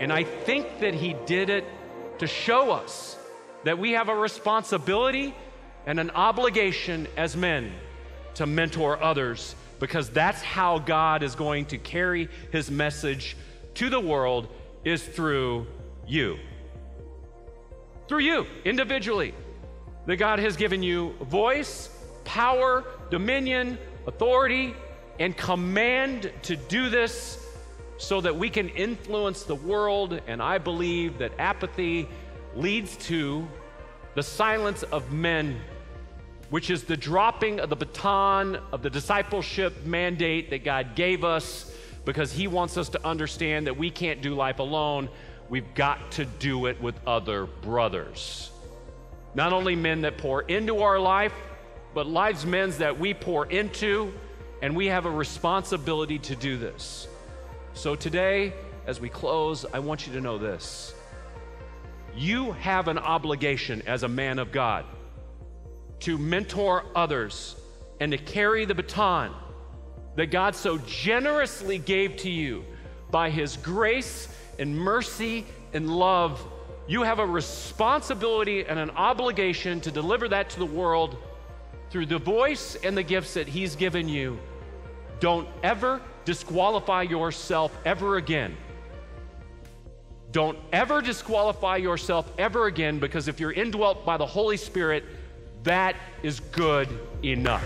And I think that he did it to show us that we have a responsibility and an obligation as men to mentor others because that's how God is going to carry his message to the world is through you. Through you individually. That God has given you voice, power, dominion, authority, and command to do this so that we can influence the world. And I believe that apathy leads to the silence of men, which is the dropping of the baton of the discipleship mandate that God gave us because He wants us to understand that we can't do life alone. We've got to do it with other brothers. Not only men that pour into our life, but lives men that we pour into, and we have a responsibility to do this. So today, as we close, I want you to know this. You have an obligation as a man of God to mentor others and to carry the baton that God so generously gave to you by His grace and mercy and love. You have a responsibility and an obligation to deliver that to the world through the voice and the gifts that He's given you. Don't ever disqualify yourself ever again. Don't ever disqualify yourself ever again because if you're indwelt by the Holy Spirit, that is good enough.